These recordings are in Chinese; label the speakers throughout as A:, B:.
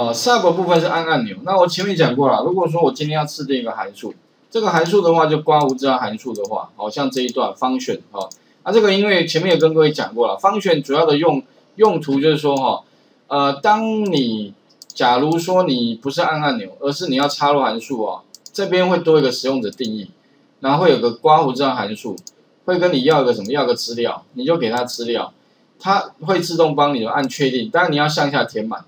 A: 哦，sub 部分是按按钮。那我前面讲过了，如果说我今天要制定一个函数，这个函数的话就刮胡知道函数的话，好像这一段方选哈。那这个因为前面也跟各位讲过了，方选主要的用用途就是说哈，呃，当你假如说你不是按按钮，而是你要插入函数哦，这边会多一个使用者定义，然后会有个刮胡知道函数，会跟你要一个什么，要个资料，你就给他资料，它会自动帮你按确定，当然你要向下填满，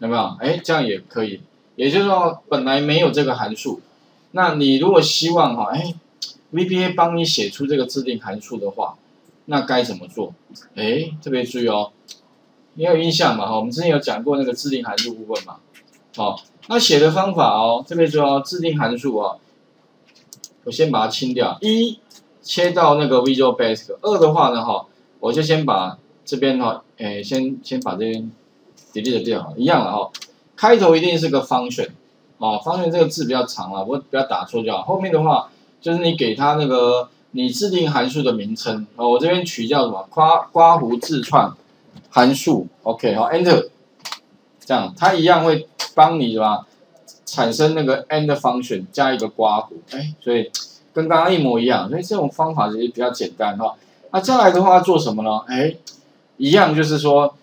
A: 有没有？哎，这样也可以，也就是说本来没有这个函数，那你如果希望哈，哎，VBA 帮你写出这个制定函数的话，那该怎么做？哎，特别注意哦。你有印象嘛？哈，我们之前有讲过那个制定函数部分嘛。好，那写的方法哦，这边说制定函数啊，我先把它清掉。一切到那个 Visual Basic。二的话呢，哈，我就先把这边哈，哎，先先把这边 delete 掉，一样了哈。开头一定是个 function，哦，function 这个字比较长了，我不要打错就好。后面的话就是你给它那个你制定函数的名称，哦，我这边取叫什么？刮刮胡自创。函数，OK，好，Enter，这样它一样会帮你，是吧？产生那个 end function 加一个刮胡，哎，所以跟刚刚一模一样，所以这种方法其实比较简单哈。那再来的话做什么呢？哎，一样就是说，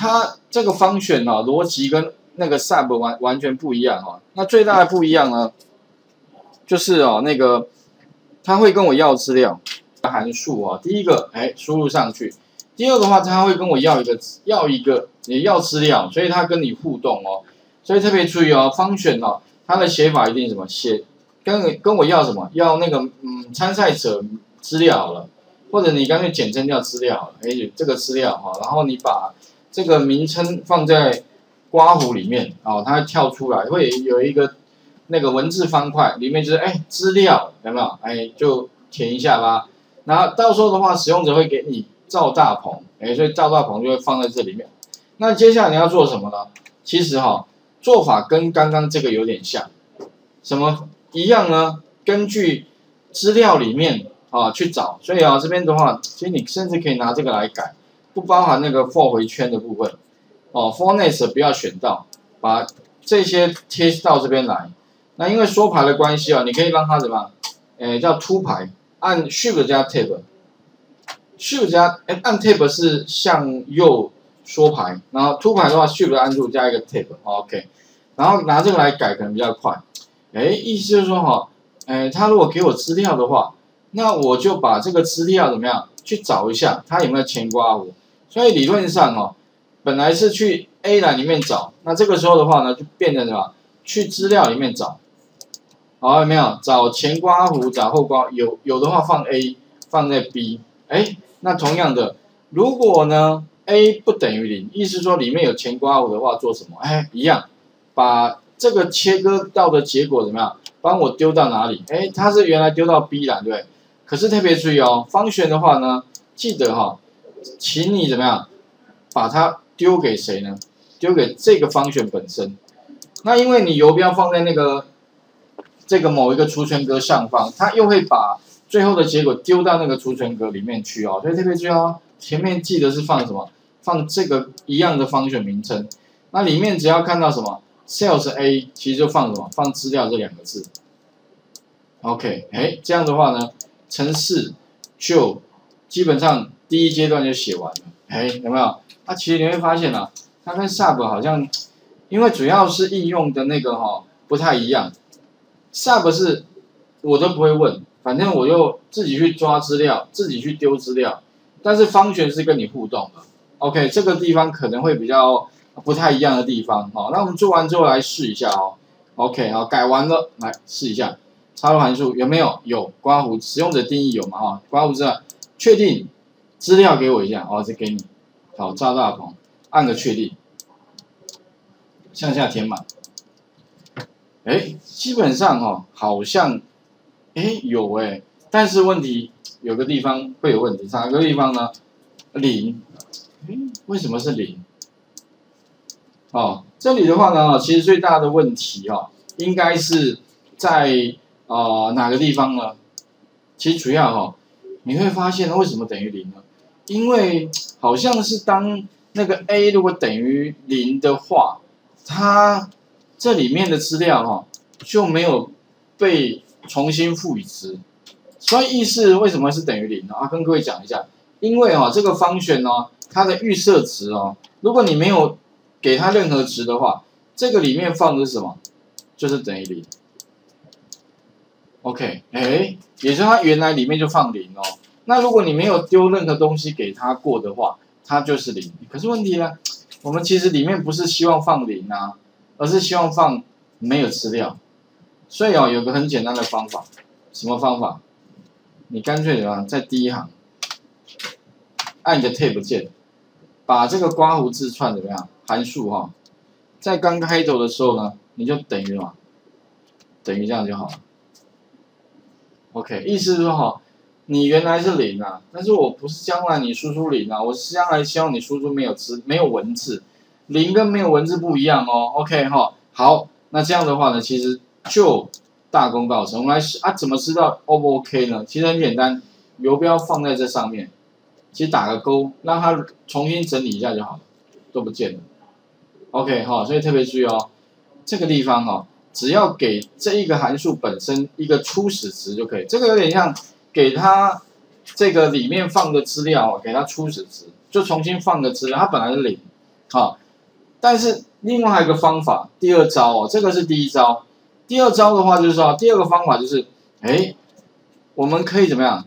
A: 它这个方选呢，逻辑跟那个 sub 完完全不一样哈。那最大的不一样呢，就是哦，那个它会跟我要资料函数啊，第一个哎输入上去。第二的话，他会跟我要一个要一个也要资料，所以他跟你互动哦，所以特别注意哦，方选哦，它的写法一定什么写跟跟我要什么要那个嗯参赛者资料了，或者你干脆简称叫资料，哎这个资料哈，然后你把这个名称放在刮胡里面哦，它跳出来会有一个那个文字方块，里面就是哎资料有没有哎就填一下吧，然后到时候的话，使用者会给你。赵大鹏，哎，所以赵大鹏就会放在这里面。那接下来你要做什么呢？其实哈，做法跟刚刚这个有点像，什么一样呢？根据资料里面啊去找。所以啊，这边的话，其实你甚至可以拿这个来改，不包含那个 for 回圈的部分。哦，for next 不要选到，把这些贴到这边来。那因为缩排的关系啊，你可以让它怎么？哎，叫凸排，按 shift 加 tab。Shift 加哎按 Tab 是向右缩排，然后凸排的话 Shift 按住加一个 Tab，OK，然后拿这个来改可能比较快。哎，意思就是说哈，哎，他如果给我资料的话，那我就把这个资料怎么样去找一下，他有没有牵刮弧。所以理论上哦，本来是去 A 栏里面找，那这个时候的话呢，就变成什么？去资料里面找，好有没有？找前刮弧，找后刮，有有的话放 A，放在 B，哎。那同样的，如果呢 a 不等于零，意思说里面有前刮弧的话，做什么？哎，一样，把这个切割到的结果怎么样？帮我丢到哪里？哎，它是原来丢到 B 栏，对不对？可是特别注意哦，方旋的话呢，记得哈，请你怎么样，把它丢给谁呢？丢给这个方选本身。那因为你游标放在那个这个某一个储存格上方，它又会把。最后的结果丢到那个储存格里面去哦，所以特别就要，前面记得是放什么？放这个一样的方选名称。那里面只要看到什么 sales A，其实就放什么？放资料这两个字。OK，哎，这样的话呢，程式就基本上第一阶段就写完了。哎，有没有？那其实你会发现啊，它跟 sub 好像，因为主要是应用的那个哈不太一样。sub 是我都不会问。反正我就自己去抓资料，自己去丢资料，但是方旋是跟你互动的。OK，这个地方可能会比较不太一样的地方。好，那我们做完之后来试一下哦。OK，好，改完了，来试一下插入函数有没有？有，刮胡使用者定义有嘛？哈，刮胡是确定资料给我一下，哦，再给你。好，赵大鹏，按个确定，向下填满。哎，基本上哈，好像。哎，有哎，但是问题有个地方会有问题，哪个地方呢？零，为什么是零？哦，这里的话呢，其实最大的问题哦，应该是在啊哪个地方呢？其实主要哈，你会发现为什么等于零呢？因为好像是当那个 a 如果等于零的话，它这里面的资料哈就没有被重新赋予值，所以意思为什么是等于零呢？啊，跟各位讲一下，因为哈这个方选呢，它的预设值哦，如果你没有给它任何值的话，这个里面放的是什么？就是等于零。OK，哎，也就是它原来里面就放零哦。那如果你没有丢任何东西给它过的话，它就是零。可是问题呢，我们其实里面不是希望放零啊，而是希望放没有资料。所以哦，有个很简单的方法，什么方法？你干脆怎么样，在第一行按你的 Tab 键，把这个刮胡字串怎么样？函数哈，在刚开头的时候呢，你就等于什么？等于这样就好了。OK，意思是说哈，你原来是零啊，但是我不是将来你输出零啊，我是将来希望你输出没有字，没有文字，零跟没有文字不一样哦。OK 哈，好，那这样的话呢，其实就大功告成。我们来啊，怎么知道 O 不 OK 呢？其实很简单，游标放在这上面，其实打个勾，让它重新整理一下就好了，都不见了。OK 哈，所以特别注意哦，这个地方哈。只要给这一个函数本身一个初始值就可以，这个有点像给它这个里面放的资料，给它初始值，就重新放个资料，它本来是零，啊，但是另外一个方法，第二招哦，这个是第一招，第二招的话就是说，第二个方法就是，哎，我们可以怎么样？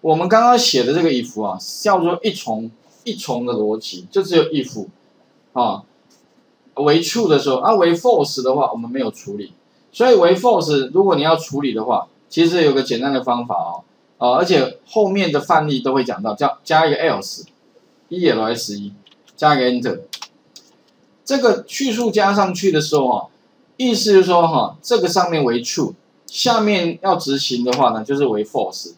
A: 我们刚刚写的这个 if 啊，叫做一重一重的逻辑，就只有 if，啊。为 true 的时候，啊为 false 的话，我们没有处理。所以为 false，如果你要处理的话，其实有个简单的方法哦，哦，而且后面的范例都会讲到，叫加一个 else，e l s e，加一个 enter。这个叙述加上去的时候哈，意思就是说哈，这个上面为 true，下面要执行的话呢，就是为 false。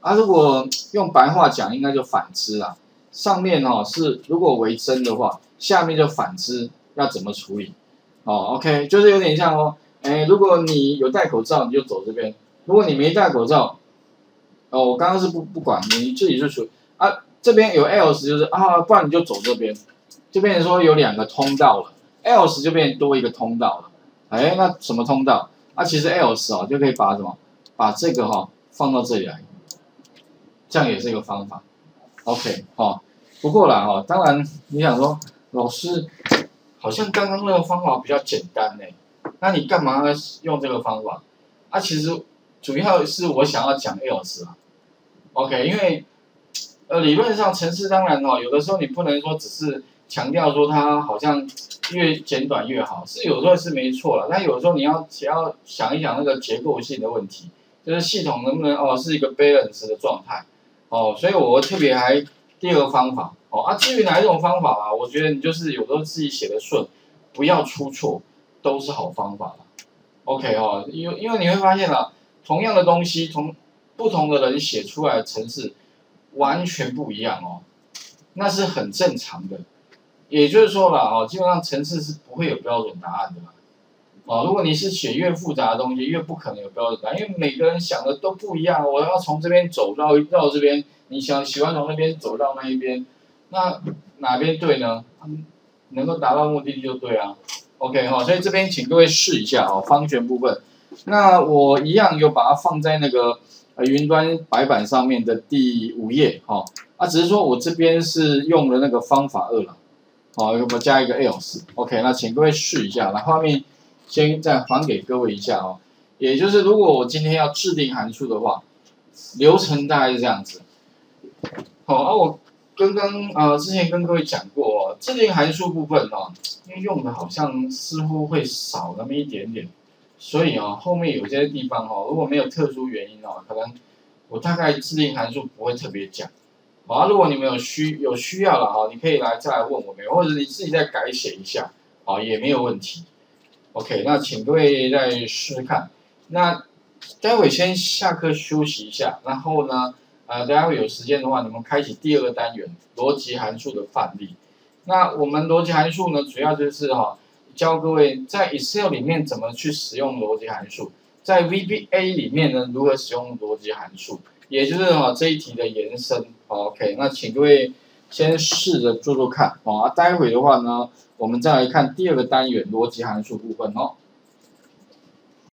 A: 啊，如果用白话讲，应该就反之啦。上面哈是如果为真的话，下面就反之。要怎么处理？哦，OK，就是有点像哦，哎，如果你有戴口罩，你就走这边；如果你没戴口罩，哦，我刚刚是不不管你自己就处啊，这边有 else 就是啊，不然你就走这边，就变成说有两个通道了，else 就变多一个通道了。哎，那什么通道？啊，其实 else 哦就可以把什么，把这个哈放到这里来，这样也是一个方法。OK，哦，不过啦哈，当然你想说老师。好像刚刚那个方法比较简单呢，那你干嘛用这个方法？啊，其实主要是我想要讲 else 啊，OK，因为呃理论上程式当然哦，有的时候你不能说只是强调说它好像越简短越好，是有时候是没错了，但有时候你要只要想一想那个结构性的问题，就是系统能不能哦是一个 balance 的状态，哦，所以我特别还第二个方法。哦啊，至于哪一种方法啊，我觉得你就是有时候自己写的顺，不要出错，都是好方法了。OK 哦，因为因为你会发现了，同样的东西，从不同的人写出来的程式完全不一样哦，那是很正常的。也就是说了哦，基本上程式是不会有标准答案的嘛。哦，如果你是写越复杂的东西，越不可能有标准答案，因为每个人想的都不一样。我要从这边走绕绕这边，你想喜欢从那边走到那一边。那哪边对呢？能够达到目的地就对啊。OK 哈，所以这边请各位试一下哦，方旋部分。那我一样有把它放在那个呃云端白板上面的第五页哈。啊，只是说我这边是用了那个方法二了。好，我加一个 else。OK，那请各位试一下，那画面先再还给各位一下哦。也就是如果我今天要制定函数的话，流程大概是这样子。好，啊我。刚刚啊，之前跟各位讲过哦，制定函数部分哦，因为用的好像似乎会少那么一点点，所以啊，后面有些地方哦，如果没有特殊原因哦，可能我大概制定函数不会特别讲。好啊，如果你们有需有需要了哈，你可以来再来问我们，或者你自己再改写一下，好也没有问题。OK，那请各位再试试看。那待会先下课休息一下，然后呢？呃，待会有时间的话，你们开启第二个单元逻辑函数的范例。那我们逻辑函数呢，主要就是哈，教各位在 Excel 里面怎么去使用逻辑函数，在 VBA 里面呢，如何使用逻辑函数，也就是哈这一题的延伸。OK，那请各位先试着做做看哦。啊，待会的话呢，我们再来看第二个单元逻辑函数部分哦。